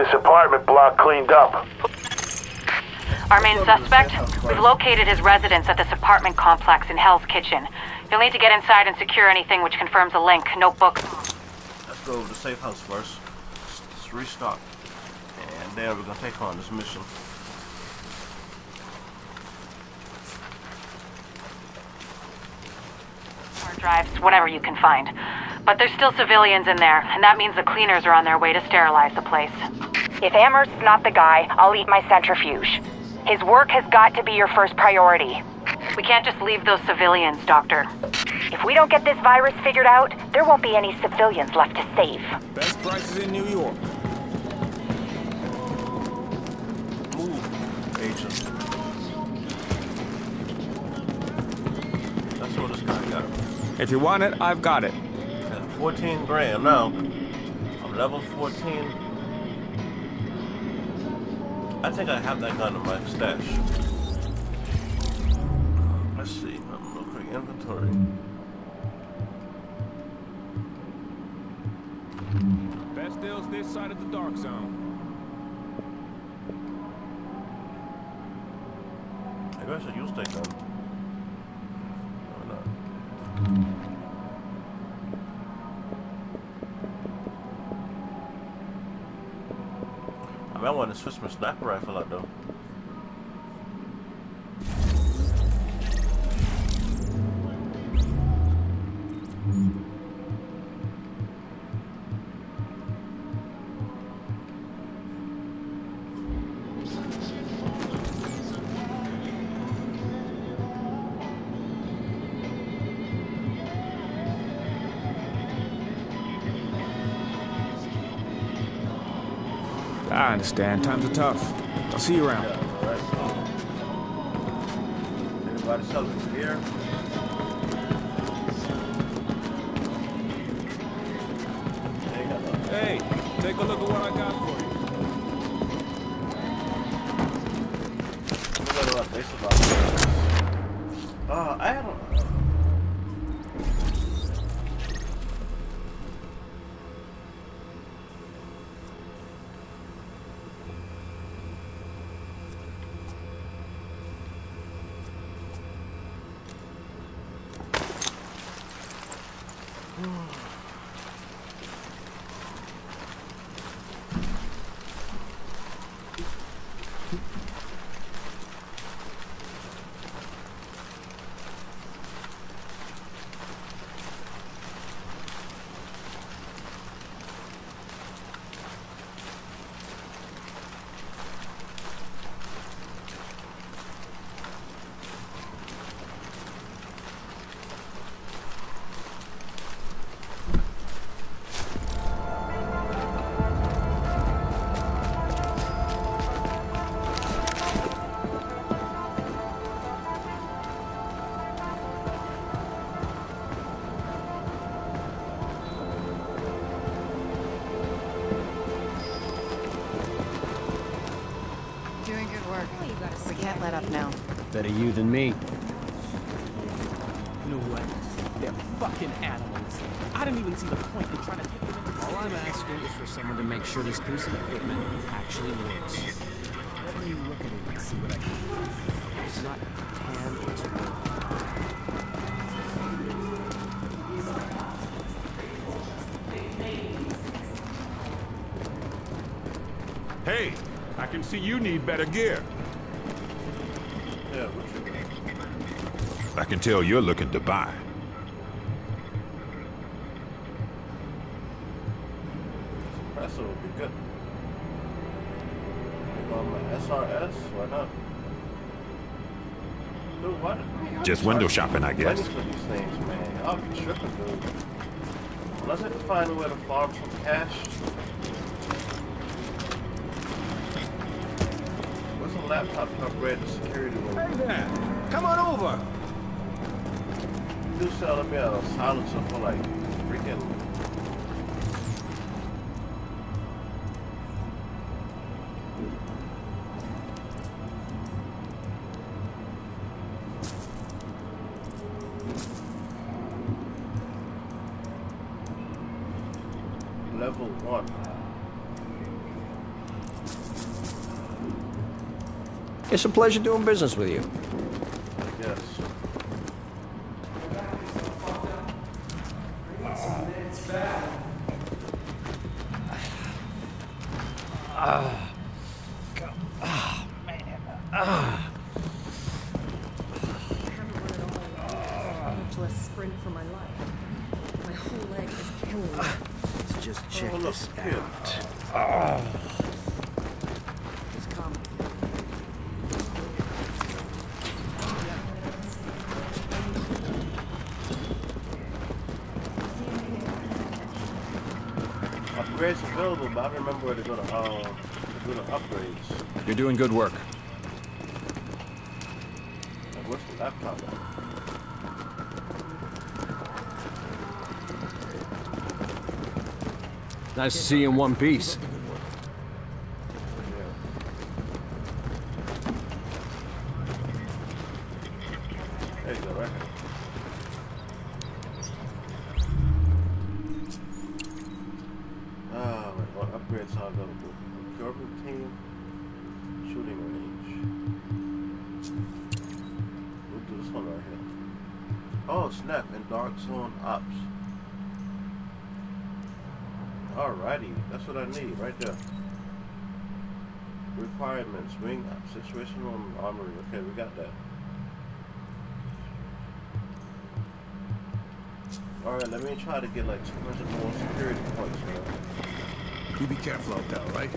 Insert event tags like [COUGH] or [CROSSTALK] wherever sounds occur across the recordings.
Need to get this apartment block cleaned up. Our main suspect? We've located his residence at this apartment complex in Hell's Kitchen. You'll need to get inside and secure anything which confirms a link. Notebook. Let's go over the safe house first. Let's restock. And then we're gonna take on this mission. Hard drives, whatever you can find. But there's still civilians in there, and that means the cleaners are on their way to sterilize the place. If Amherst's not the guy, I'll eat my centrifuge. His work has got to be your first priority. We can't just leave those civilians, Doctor. If we don't get this virus figured out, there won't be any civilians left to save. Best prices in New York. Move, agent. That's what this guy got. If you want it, I've got it. 14 grand now. I'm level 14. I think I have that gun in my stash. Uh, let's see. I'm real quick inventory. Best deals this side of the dark zone. Maybe I should use that gun. Why not? I want to switch my sniper rifle out though. I understand. Times are tough. I'll see you around. Alright. Anybody selling here? Ain't got nothing. Hey, take a look at what I got you than me. You know what? They're fucking animals. I didn't even see the point in trying to take them into All I'm asking is for someone to make sure this piece of equipment actually works. Let me look at it and see what I can do. It's not tan, it's wood. Hey, I can see you need better gear. I can tell you're looking to buy. Suppressor would be good. Um, SRS, why not? Dude, why y'all Just window shopping, I guess. For these things, man. Y'all be tripping, dude. Unless I can find a way to farm some cash. Where's a laptop to upgrade the security room? Hey there, come on over do sell me a silencer for like freaking level one. It's a pleasure doing business with you. Much Nice to see you in one piece. Oh, snap, and Dark Zone Ops. Alrighty, that's what I need, right there. Requirements, wing up, situational armory. Okay, we got that. Alright, let me try to get like 200 more security points, man. You be careful out there, right?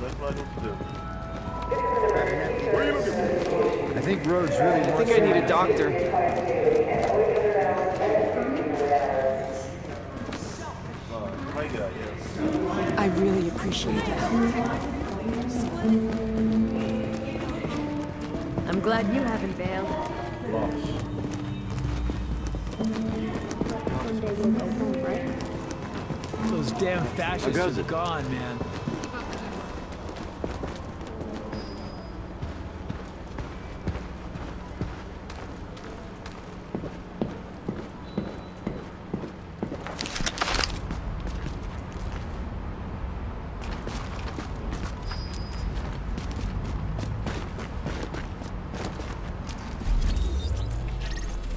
That's what I need to do. I think Rhodes really I think I need a doctor. Uh, how you get out here? I really appreciate that. I'm glad you haven't bailed. Lost. Those damn fascists are gone, man.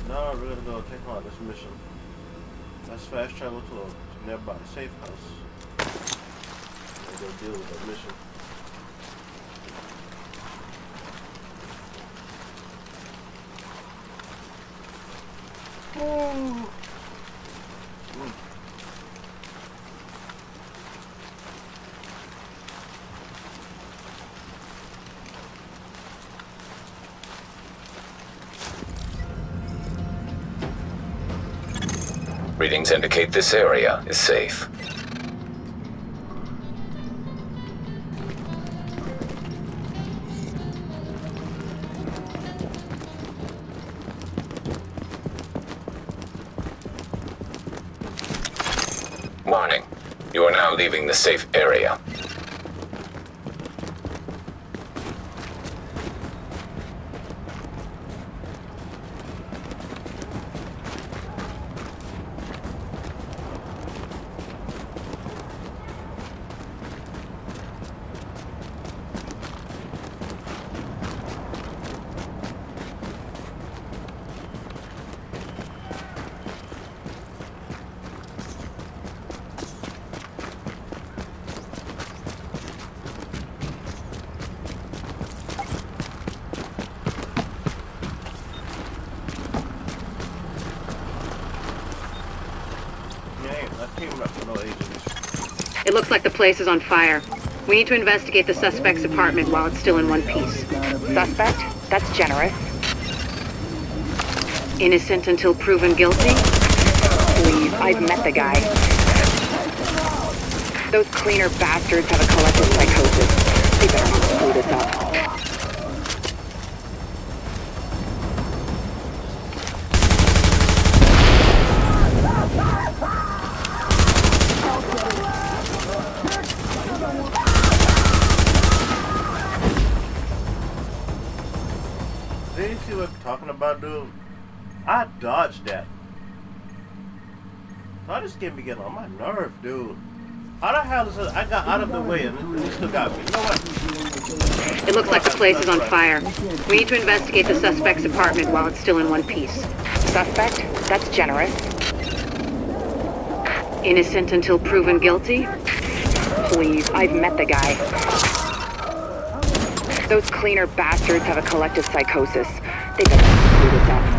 Now we're gonna go take this mission. Let's fast travel to a nearby safe house. And go deal with that mission. Readings indicate this area is safe. Warning. You are now leaving the safe area. Yeah, I ain't- I teaming up with no agents. It looks like the place is on fire. We need to investigate the suspect's apartment while it's still in one piece. Suspect? That's generous. Innocent until proven guilty? Please, I've met the guy. Those cleaner bastards have a collective psychosis. Dodged that. So I just get me getting on my nerve, dude. How the hell is it? I got out of the way and it, it still got me. You know what? It looks like the place is on fire. We need to investigate the suspect's apartment while it's still in one piece. Suspect? That's generous. Innocent until proven guilty? Please, I've met the guy. Those cleaner bastards have a collective psychosis. They better screw this up.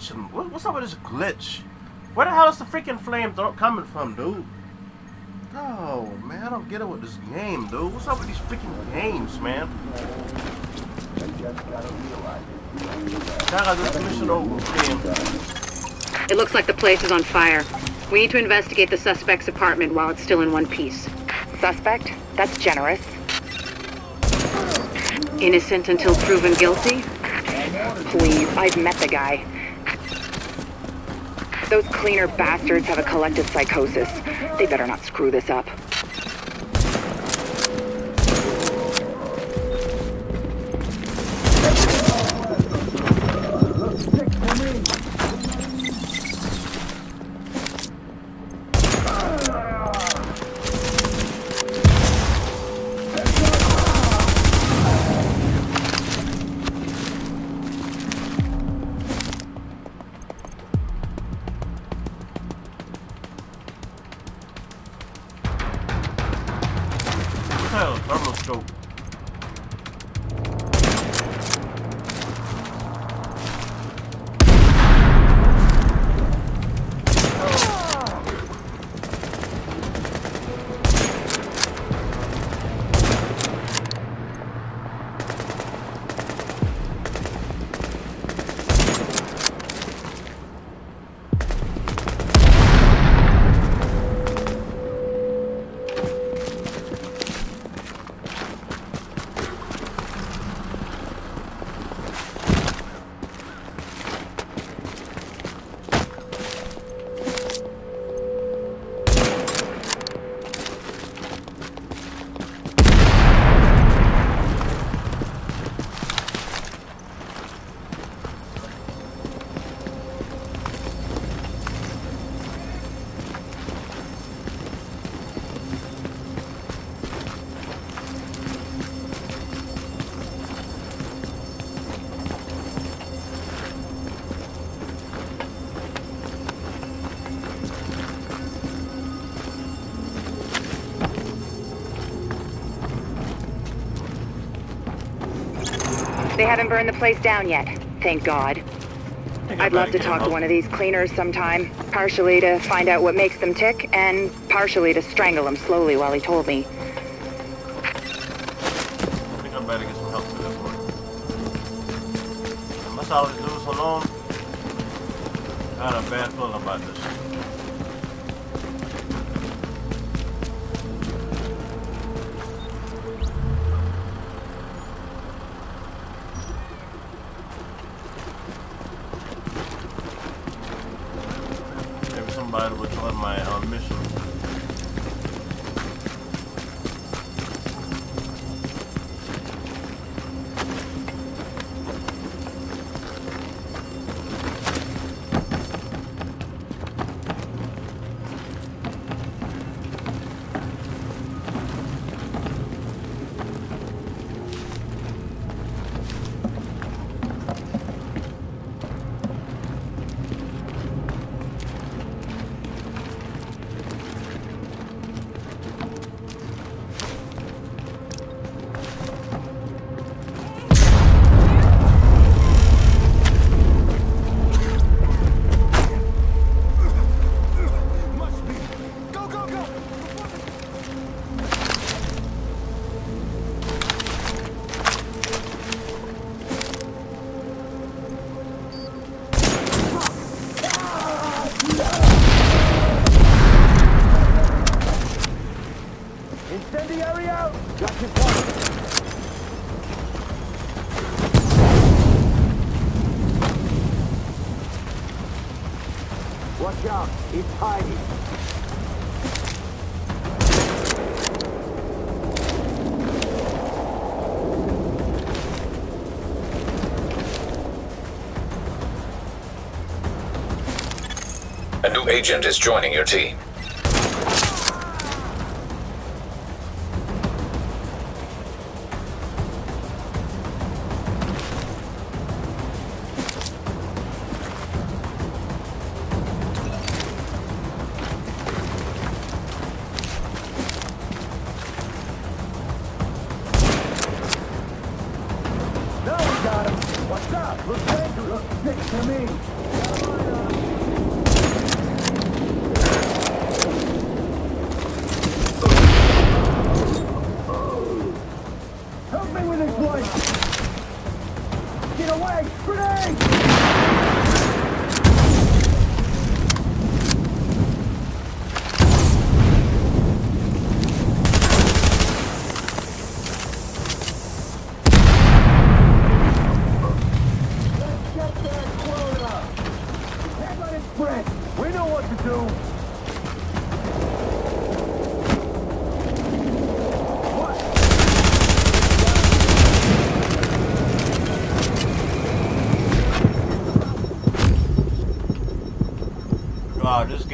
Glitch? What, what's up with this glitch? Where the hell is the freaking flame coming from, dude? Oh man, I don't get it with this game, dude. What's up with these freaking games, man. It looks like the place is on fire. We need to investigate the suspect's apartment while it's still in one piece. Suspect? That's generous. Innocent until proven guilty? Please, I've met the guy. Those cleaner bastards have a collective psychosis. They better not screw this up. They haven't burned the place down yet. Thank God. I'd love to talk to one of these cleaners sometime. Partially to find out what makes them tick, and partially to strangle him slowly while he told me. I think I'm better get some help for this one. I was do this alone, I got a bad feeling about this. Hiding. A new agent is joining your team.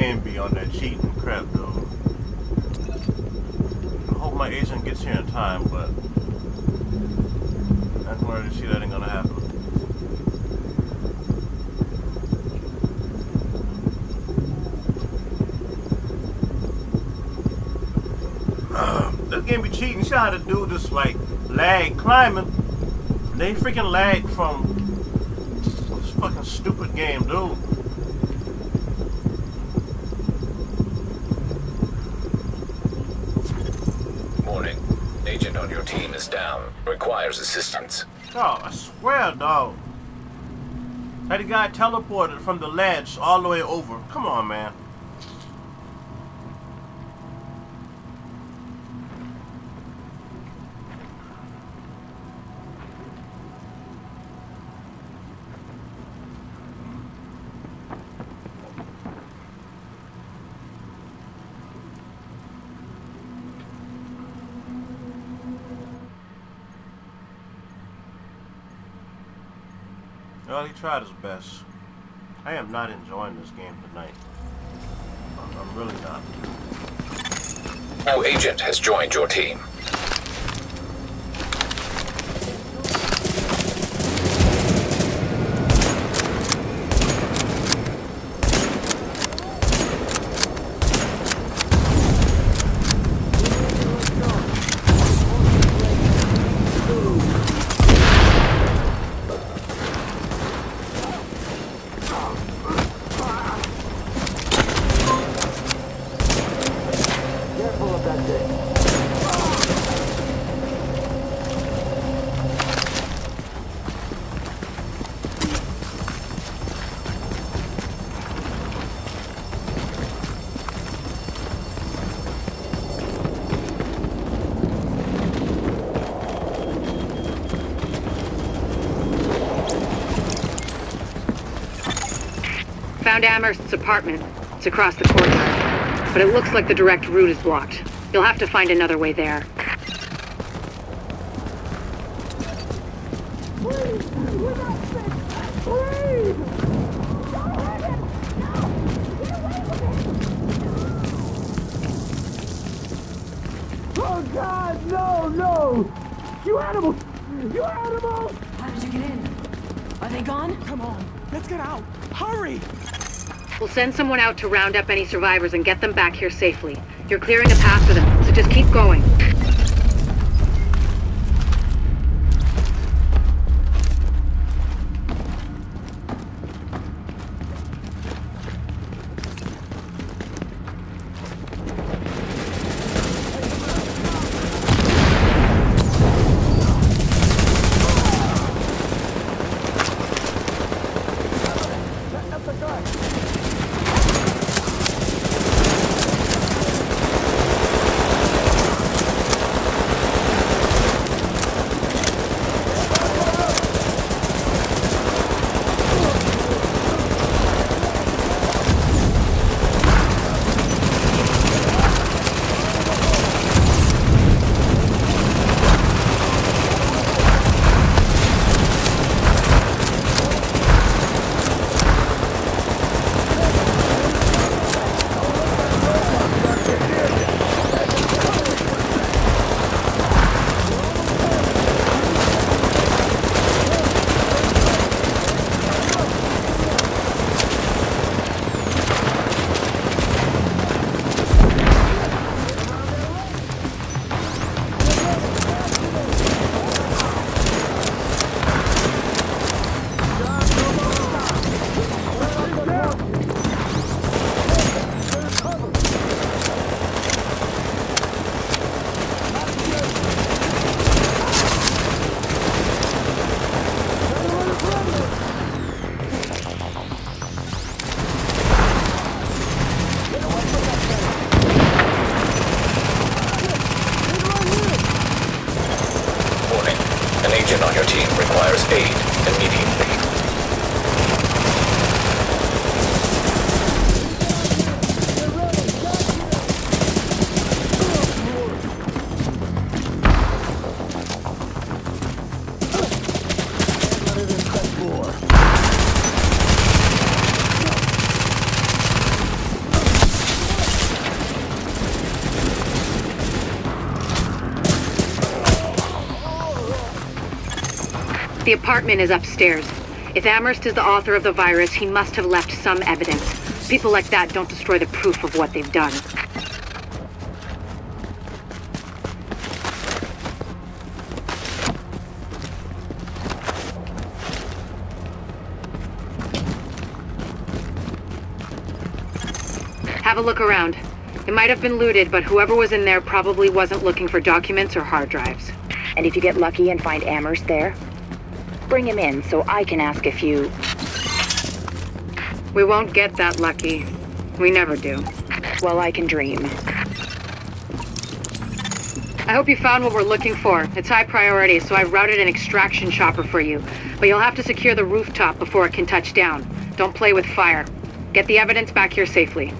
Game be on that cheating crap, though. I hope my agent gets here in time, but I'm worried to see that ain't gonna happen. [SIGHS] this game be cheating. See how the dude just like lag climbing. They freaking lag from this fucking stupid game, dude. Warning. Agent on your team is down. Requires assistance. Oh, I swear, dog. That guy teleported from the ledge all the way over. Come on, man. Well, he tried his best. I am not enjoying this game tonight. I'm, really not. New agent has joined your team. Found Amherst's apartment. It's across the courtyard. But it looks like the direct route is blocked. You'll have to find another way there. Oh God, no, no! You animals! You animals! How did you get in? Are they gone? Come on, let's get out. Hurry! We'll send someone out to round up any survivors and get them back here safely. You're clearing a path for them, so just keep going. Apartment is upstairs. If Amherst is the author of the virus, he must have left some evidence. People like that don't destroy the proof of what they've done. Have a look around. It might have been looted, but whoever was in there probably wasn't looking for documents or hard drives. And if you get lucky and find Amherst there, bring him in so I can ask a few. We won't get that lucky. We never do. Well, I can dream. I hope you found what we're looking for. It's high priority, so I've routed an extraction chopper for you. But you'll have to secure the rooftop before it can touch down. Don't play with fire. Get the evidence back here safely.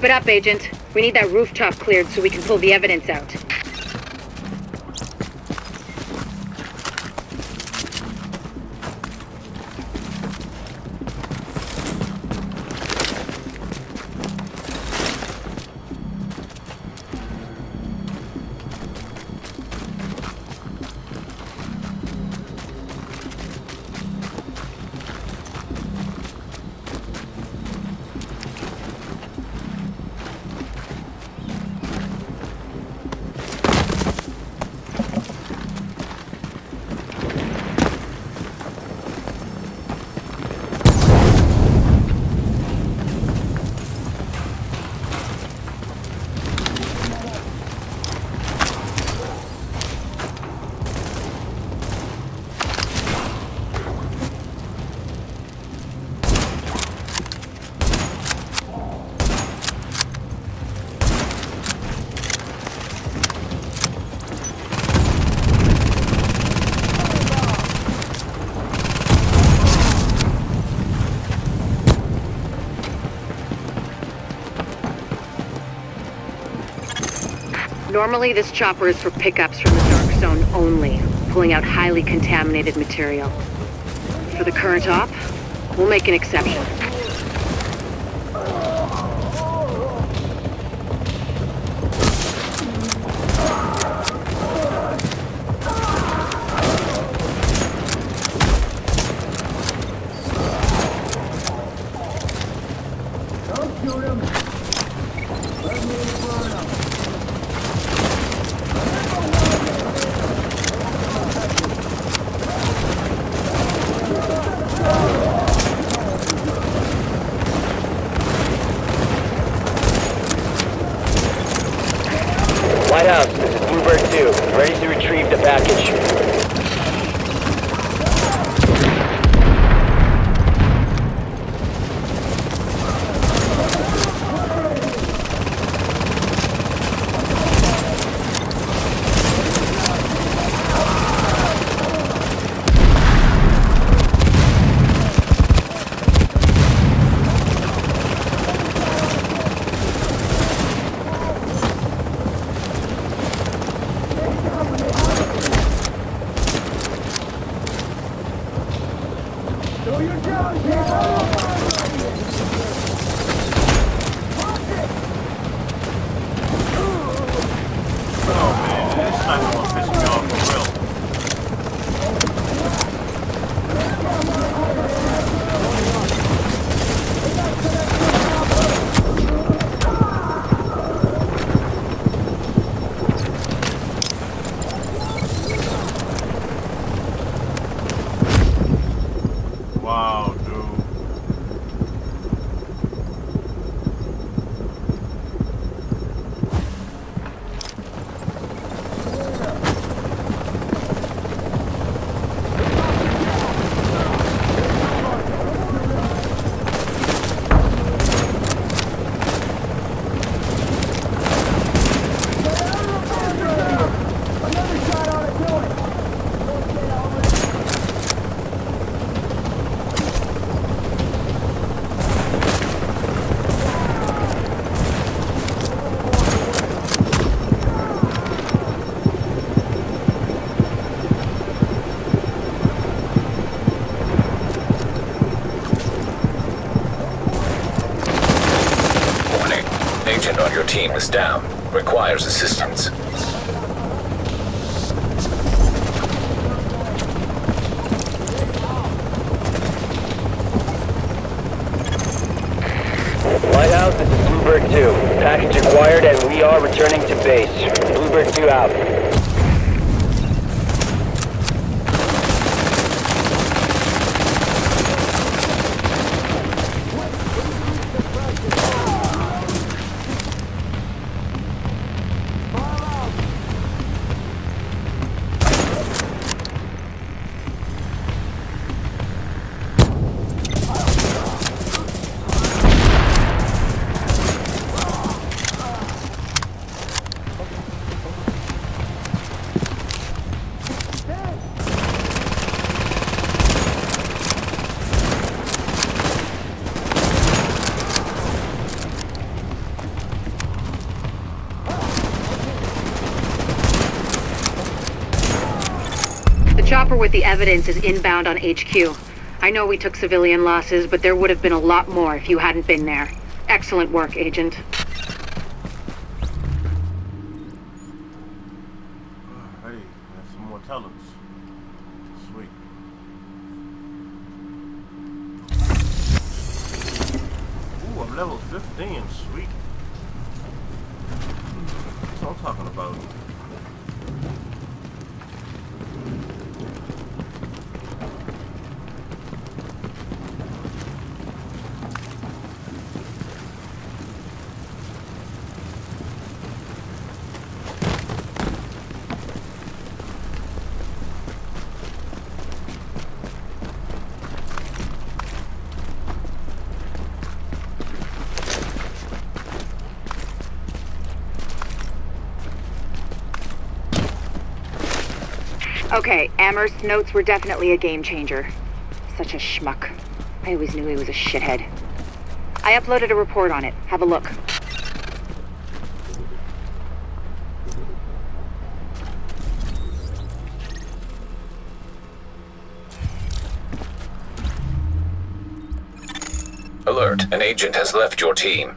Keep it up, Agent. We need that rooftop cleared so we can pull the evidence out. Normally, this chopper is for pickups from the Dark Zone only, pulling out highly contaminated material. For the current op, we'll make an exception. Don't shoot him. Let me burn him. Lighthouse, this is Bluebird 2. Ready to retrieve the package. Your people! Is down. Requires assistance. Lighthouse, this is Bluebird 2. Package acquired and we are returning to base. Bluebird 2 out. With the evidence is inbound on HQ. I know we took civilian losses, but there would have been a lot more if you hadn't been there. Excellent work, Agent. Alrighty, have some more tellers. Sweet. Ooh, I'm level 15. Sweet. That's what I'm talking about. Okay, Amherst's notes were definitely a game changer. Such a schmuck. I always knew he was a shithead. I uploaded a report on it. Have a look. Alert, an agent has left your team.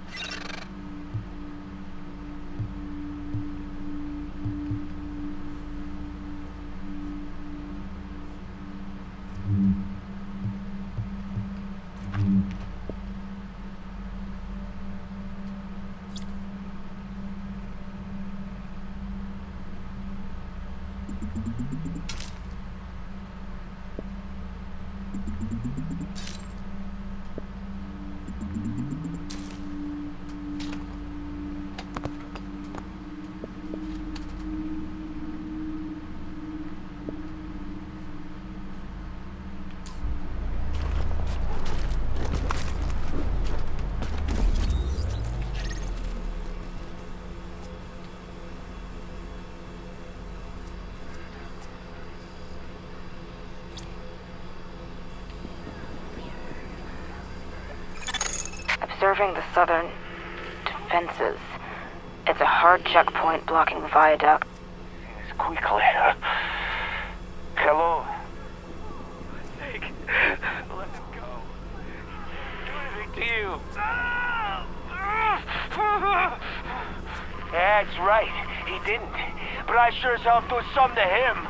Observing the southern defenses. It's a hard checkpoint blocking the viaduct. Quickly. Uh, Hello? Take. Let him go. Do anything to you. That's right. He didn't. But I sure as hell do some to him.